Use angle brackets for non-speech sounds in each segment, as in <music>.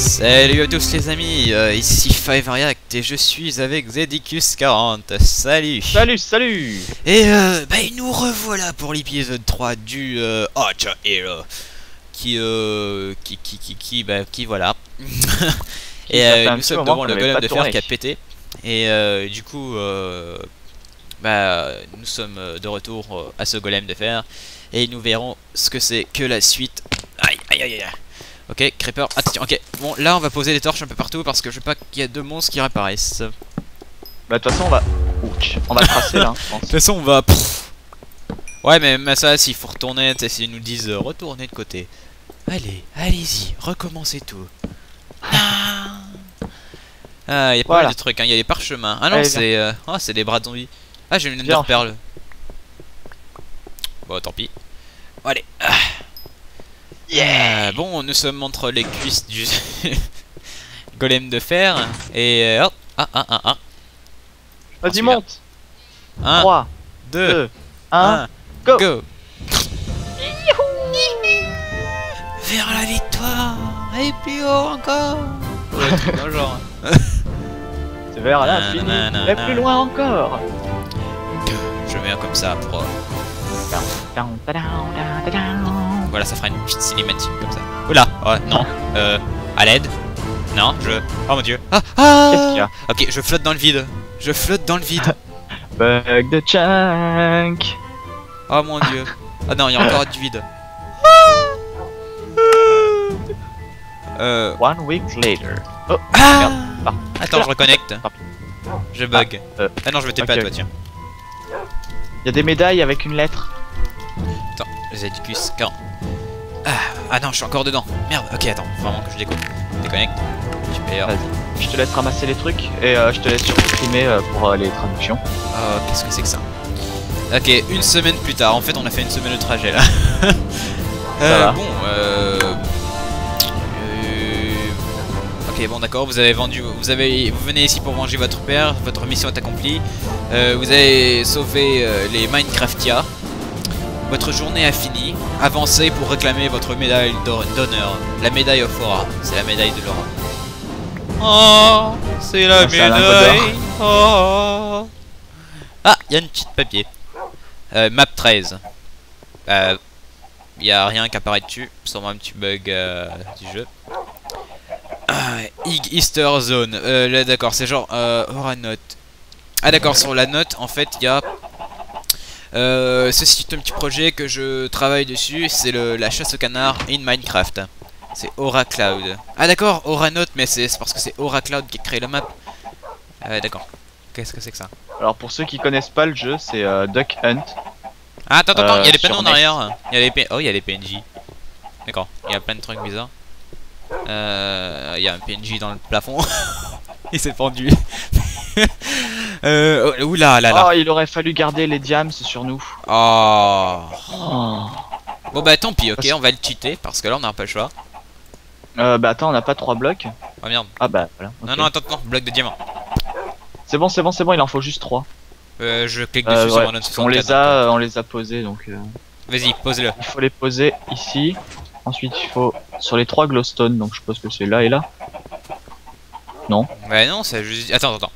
Salut à tous les amis, euh, ici Five React et je suis avec Zedicus40. Salut Salut, salut Et euh, bah nous revoilà pour l'épisode 3 du euh, Hot Hero qui, euh, qui, qui, qui, qui, bah, qui voilà. <laughs> et euh, nous sommes devant le golem de fer qui a pété. Et euh, du coup, euh, bah, nous sommes euh, de retour euh, à ce golem de fer et nous verrons ce que c'est que la suite. Aïe, aïe, aïe, aïe. Ok, Creeper, attention, ok. Bon, là, on va poser des torches un peu partout parce que je veux pas qu'il y ait deux monstres qui réapparaissent. De Bah de toute façon on va... Ouch. On va tracer là, je pense. toute façon, on va... Ouais, mais ça, s'il faut retourner, s'ils nous disent euh, retournez de côté. Allez, allez-y, recommencez tout. Ah, Ah, y a pas Voilà. mal de trucs, hein. Y a les parchemins. Ah non, c'est... euh, Oh, c'est des bras de zombies. Ah, j'ai une ender perle. Bon, tant pis. Bon, allez. Ah. Ah, bon, nous sommes entre les cuisses du <laughs> golem de fer. Et... euh, hop. Ah, ah, ah, ah. Vas-y monte 1, 3, 2, 2, 1, 1, go. go Vers la victoire Et plus haut encore Ouais. C'est <laughs> vers Nanana, l'infini, mais plus loin encore Je mets un comme ça pour... Voilà, ça fera une petite cinématique comme ça. Oula Oh, non Euh... À l'aide Non, je... Oh mon dieu Ah Ah Qu'est-ce qu'il y a Ok, je flotte dans le vide. Je flotte dans le vide. <laughs> Bug de chunk Oh mon dieu. <laughs> Ah non, il y a encore du vide. <laughs> Euh... One week later. Oh, Ah. Ah. Attends, je reconnecte. Ah. Je bug. euh, Ah non, je vais pas toi, tiens. Il y a des médailles avec une lettre. Attends, Zedicus 40. Ah, ah non, je suis encore dedans. Merde, ok, attends, faut vraiment que je déco déconnecte. Super. Vas-y. Je te laisse ramasser les trucs et euh, je te laisse supprimer euh, pour euh, les traductions. Oh, qu'est-ce que c'est que ça? Ok, une semaine plus tard. En fait, on a fait une semaine de trajet là. <laughs> Bon, euh... Ok, bon, d'accord. Vous avez vendu, vous avez, vous venez ici pour venger votre père. Votre mission est accomplie. Vous avez sauvé les Minecraftia. Votre journée a fini. Avancez pour réclamer votre médaille d'honneur. La médaille of Aura. C'est la médaille de l'aura. Oh, c'est la Ah, médaille. Oh. Ah, il y a une petite papier. Euh, map 13. Euh, il y a rien qui apparaît dessus, sûrement un petit bug euh, du jeu. Ah, Ig Easter Zone. Euh, là, d'accord, c'est genre euh, aura note. Ah, d'accord, sur la note, en fait, il y a. Euh, ceci est un petit projet que je travaille dessus, c'est la chasse au canard in Minecraft. C'est Aura Cloud. Ah d'accord, Aura Note, mais c'est parce que c'est Aura Cloud qui a créé la map. Euh, d'accord. Qu'est-ce que c'est que ça? Alors pour ceux qui connaissent pas le jeu, c'est euh, Duck Hunt. Ah, attends, attends, il y a Euh, des sur panneaux en Next. arrière. Il y a des P- Oh, il y a des PNJ. D'accord, il y a plein de trucs bizarres. Euh, il y a un PNJ dans le plafond. <laughs> il s'est pendu. Euh, oh, oula là là. Oh, il aurait fallu garder les diams sur nous. Oh. Oh. Bon bah tant pis, ok, on va le cheater parce que là on n'a pas le choix. Euh, bah attends, on n'a pas trois blocs. Oh merde. Ah bah voilà. Non, non, attends, attends, bloc de diamant. C'est bon, c'est bon, c'est bon, il en faut juste trois. Euh, je clique Euh, dessus ouais, sur mon note parce qu'on les 64, a, donc, euh, on les a posés donc. euh, euh, Vas-y, pose-le. Il faut les poser ici. Ensuite, il faut sur les trois glowstone. Donc je pense que c'est là et là. Bah non, c'est juste. Attends, attends.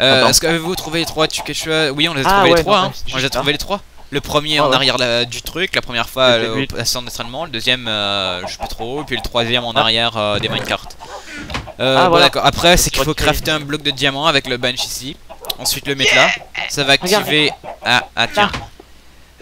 Euh. Est-ce que avez-vous trouvé les trois tu Quechua Oui, on les a Ah, trouvés ouais, les trois. non, hein. On les trois. Le premier Ah en ouais. arrière là, du truc, la première fois J'ai euh, au centre d'entraînement, le deuxième, euh, je sais pas trop, et puis le troisième en Ah. arrière euh, des minecarts. Euh, Ah, bon, voilà. d'accord. Après, c'est qu'il faut crafter un bloc de diamant avec le bench ici. Ensuite, le mettre là. Ça va activer. Ah, ah tiens.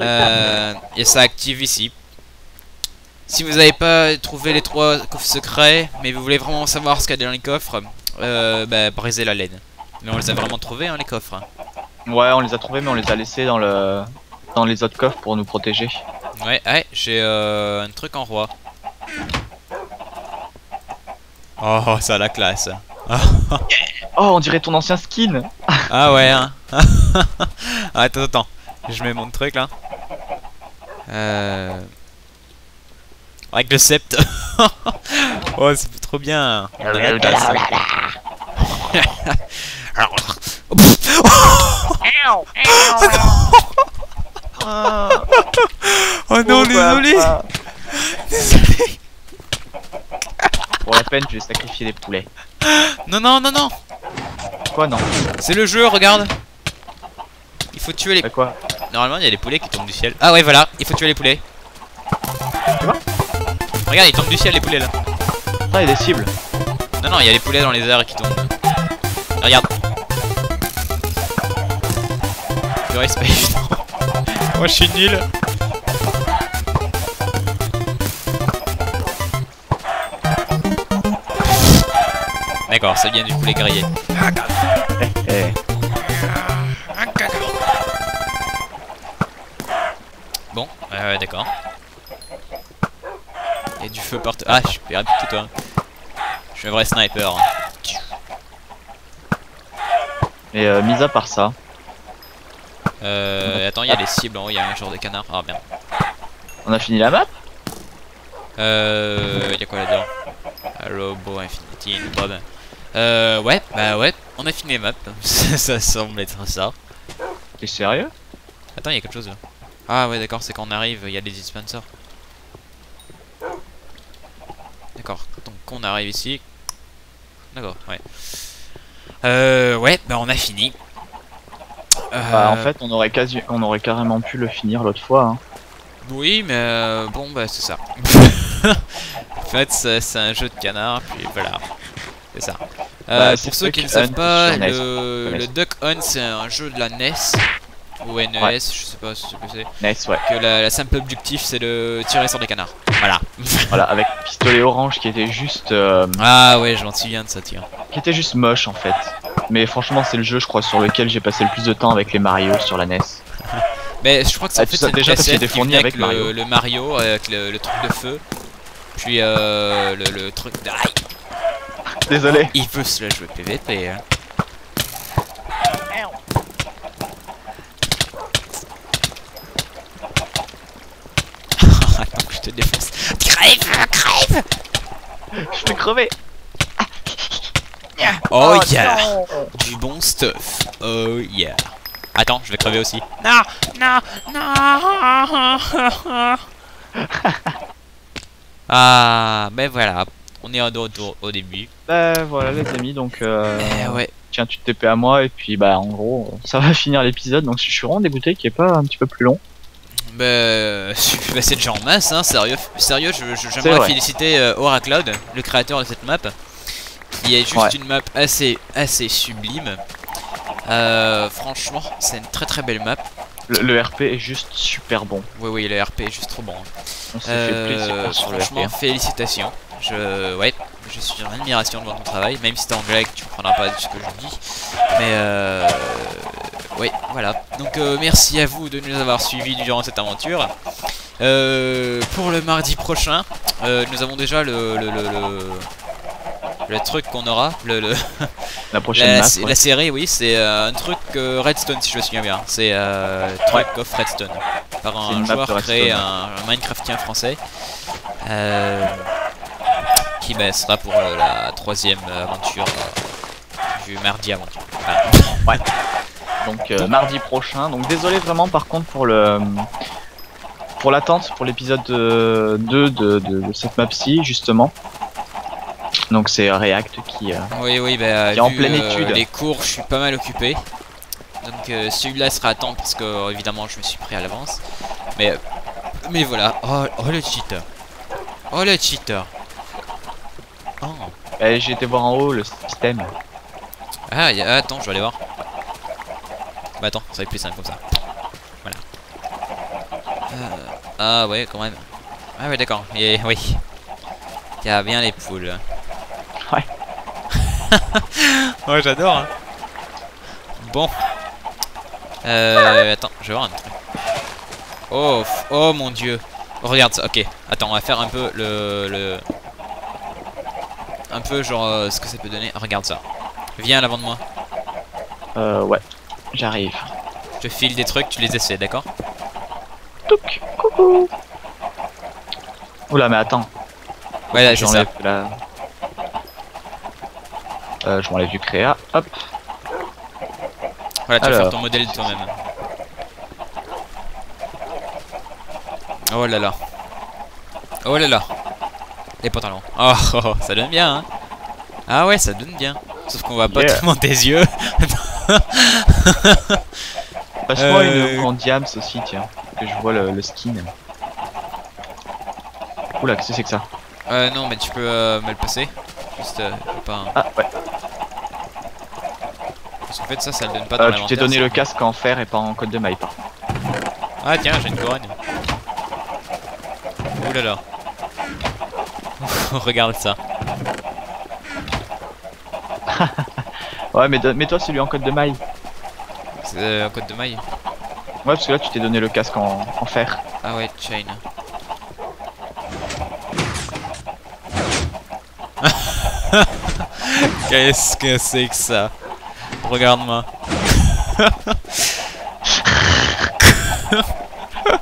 Euh, et ça active ici. Si vous n'avez pas trouvé les trois coffres secrets, mais vous voulez vraiment savoir ce qu'il y a dans les coffres, euh, bah, brisez la laine. Mais on les a vraiment trouvés, hein, les coffres. hein. Ouais, on les a trouvés, mais on les a laissés dans le dans les autres coffres pour nous protéger. Ouais, ouais, j'ai euh, un truc en roi. Oh, ça a la classe. <laughs> Oh, on dirait ton ancien skin. <laughs> Ah ouais, hein. <laughs> attends, attends. Je mets mon truc là. Euh... Avec le sept. oh, c'est trop bien. On la classe. Oh non, désolé. Désolé. Pour la peine, je vais sacrifier des poulets. Non, non, non, non Quoi, non C'est le jeu, regarde Il faut tuer les... Bah quoi Normalement, il y a des poulets qui tombent du ciel. Ah ouais, voilà, il faut tuer les poulets. Tu vois Regarde, ils tombent du ciel, les poulets, là. Ah, il y a des cibles. Non, non, il y a les poulets dans les airs qui tombent. Regarde. Le respect. Moi, je suis nul. D'accord, ça vient du poulet grillé. Bon, euh, d'accord. Il y a du feu partout. Ah, je suis rapide que toi. Je suis un vrai sniper. Et euh, mis à part ça, Euh, attends, il y a les cibles en haut, il y a un genre de canard. Ah merde. on a fini la map Euh, il y a quoi là-dedans? Hello, Bo Infinity, Bob. Euh, ouais, bah ouais, on a fini les maps. <laughs> ça, semble être ça. T'es sérieux? Attends, il y a quelque chose là. Ah ouais, d'accord, c'est quand on arrive, il y a des dispensers. D'accord, donc on arrive ici. D'accord, ouais. Euh, ouais, bah on a fini. Euh, Bah, en fait, on aurait, quasi... on aurait carrément pu le finir l'autre fois. Hein. Oui, mais euh, bon, bah c'est ça. <laughs> en fait, c'est un jeu de canard, puis voilà. C'est ça. Euh, Bah, pour ceux qui ne savent pas, NES. le, NES. le Duck Hunt, c'est un jeu de la NES. Ou NES, Ouais. je sais pas ce que c'est. Nice, ouais. Que la, la simple objectif, c'est de tirer sur des canards. Voilà. Voilà, avec le pistolet orange qui était juste, euh, ah ouais, je m'en souviens de ça, tiens. qui était juste moche en fait. Mais franchement, c'est le jeu, je crois, sur lequel j'ai passé le plus de temps avec les Mario sur la NES. <laughs> Mais je crois que c'est Ah, fait ça, déjà parce était fourni avec le, Mario. le Mario, avec le, le truc de feu. Puis euh, le, le truc de... Aïe, Désolé. il veut se la jouer PVP. Hein. <laughs> Attends que je te défonce. Crève, crève Je t'ai crevé. Oh yeah Du bon stuff. Oh yeah. Attends, je vais crever aussi. Non, non, non. <laughs> ah, ben voilà. On est de retour au début. Bah voilà les amis, donc euh, Eh ouais. tiens tu te TP à moi et puis bah en gros ça va finir l'épisode donc je suis vraiment dégoûté qu'il est pas un petit peu plus long. Bah, <laughs> bah, c'est déjà en masse, hein, sérieux. Sérieux, j'aimerais féliciter euh, Oracloud, le créateur de cette map, qui est juste Ouais. une map assez, assez sublime. Euh, franchement, c'est une très très belle map. Le, le RP est juste super bon. Oui, oui, le RP est juste trop bon. hein. On s'est fait Euh, plaisir sur le RP. franchement, félicitations. Je, ouais, je suis en admiration devant ton travail, même si t'es anglais et que tu comprendras pas ce que je dis. Mais euh, voilà. Donc euh, merci à vous de nous avoir suivis durant cette aventure. Euh, pour le mardi prochain, euh, nous avons déjà le le, le, le, le truc qu'on aura, le, <laughs> La prochaine la, ouais. la série, oui, c'est un truc Redstone si je me souviens bien. C'est euh, truc of Redstone par un joueur créé, un, un Minecraftien français, qui bah, sera pour la troisième aventure du mardi aventure. Voilà. <laughs> Donc euh, mardi prochain. Donc désolé vraiment par contre pour le pour l'attente pour l'épisode euh, 2 de, de, de cette map-ci justement. Donc c'est React qui euh, Oui, oui, bah, Qui est en pleine euh, étude. les cours, je suis pas mal occupé. Donc euh, celui-là sera à temps parce que évidemment je me suis pris à l'avance. Mais mais voilà. Oh, oh le cheater. Oh le cheater. Oh. eh, j'ai été voir en haut le système. Ah, y a- attends, je vais aller voir. Bah attends, ça va être plus simple comme ça. Voilà. Euh, ah ouais, quand même. Ah ouais, d'accord. Et oui. Il y a bien les poules. Ouais. <laughs> ouais, j'adore. hein. Bon. Euh, attends, je vais voir un truc. Oh, oh mon dieu. Regarde ça. Ok. Attends, on va faire un peu le, le... un peu genre euh, ce que ça peut donner. Regarde ça. Viens à l'avant de moi. Euh, ouais, j'arrive. Je te file des trucs, tu les essaies, d'accord Touc, coucou. Oula mais attends, Ouais, là, j'enlève la. Euh, je m'enlève du créa. Hop. Voilà, tu vas faire ton modèle de toi-même. Oh là là. Oh là là. Les pantalons. Oh, <laughs> oh, oh, ça donne bien, hein. Ah ouais, ça donne bien. Sauf qu'on voit pas Yeah. tellement tes yeux. <laughs> <laughs> Passe-moi Euh, une en diams aussi, tiens. Que je vois le, le skin. Oula, qu'est-ce que c'est que ça? Euh, non, mais tu peux euh, me le passer. Juste, euh, pas un- Ah, ouais. Parce qu'en fait, ça, ça le donne pas dans Euh, tu l'inventaire. t'es donné le casque en fer et pas en code de maille, par. Ah, tiens, j'ai une couronne. Là. <laughs> Regarde ça. Ouais, mais mets-toi celui en code de maille. C'est euh, un code de maille. Ouais, parce que là, tu t'es donné le casque en, en fer. Ah ouais, chain. <laughs> Qu'est-ce que c'est que ça? Regarde-moi. <laughs>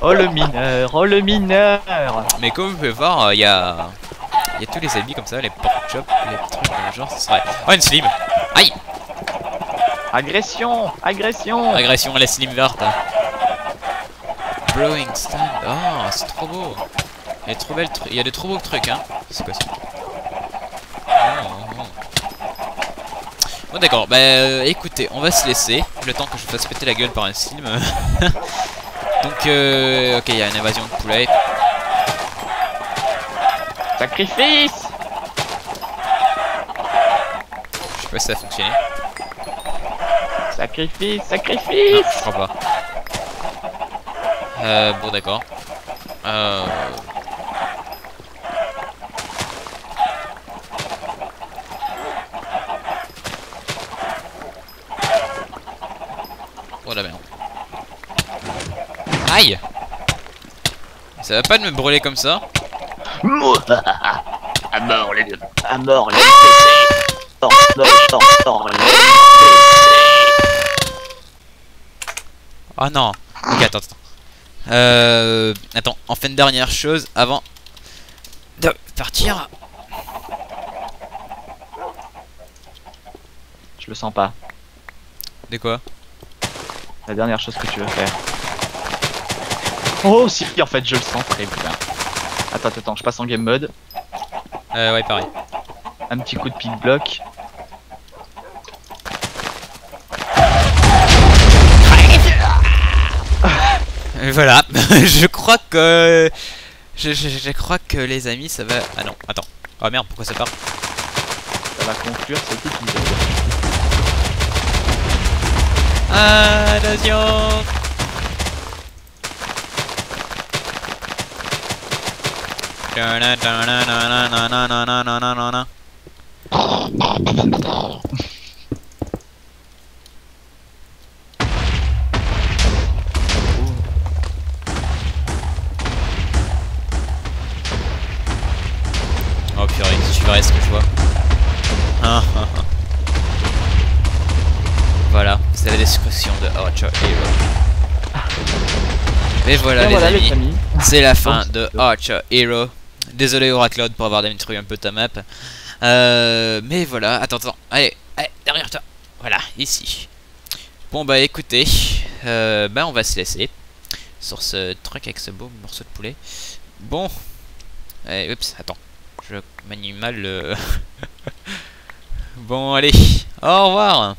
Oh le mineur, oh le mineur Mais comme vous pouvez voir, il y a... Il y a tous les habits comme ça, les pork chops, les trucs genre, ce serait... Oh, une slim Agression Agression Agression à la slim verte. Blowing stand. Oh, c'est trop beau. Il y a, trop il y a de trop beaux trucs, hein. C'est quoi ça? Oh, oh. Bon d'accord, bah euh, écoutez, on va se laisser, le temps que je fasse péter la gueule par un slim. <laughs> Donc euh, ok, il y a une invasion de poulet. Sacrifice Je sais pas si ça a fonctionné. Sacrifice Non, Sacrifice je crois pas. Euh, bon d'accord. Euh... Oh la merde. Aïe. Ça va pas de me brûler comme ça. À mort les deux. À mort les NPC Mort, mort, mort, mort, les NPC Oh non Ok, attends, attends. Euh... Attends, on fait une dernière chose avant de partir. Je le sens pas. De quoi? La dernière chose que tu veux faire. Oh si, en fait je le sens très bien. Attends, attends, attends, je passe en game mode. Euh, ouais, pareil. Un petit coup de pick block. Voilà, je crois que... Je, je- je crois que les amis, ça va... Ah non, attends. Oh merde, pourquoi ça part Ça va conclure cet épisode. Attention Et voilà, Et les voilà amis, les amis. c'est la fin de Archer Hero. Désolé Oracloud pour avoir détruit un peu ta map. Euh, mais voilà, attends, attends, allez, allez, derrière toi. Voilà, ici. Bon bah écoutez, euh, bah on va se laisser sur ce truc avec ce beau morceau de poulet. Bon, eh, oups, attends, je manie mal le... <laughs> bon allez, au revoir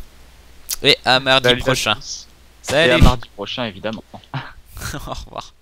et à mardi Salut à prochain. tous. Et à Salut, mardi prochain évidemment. <laughs> <laughs> au revoir.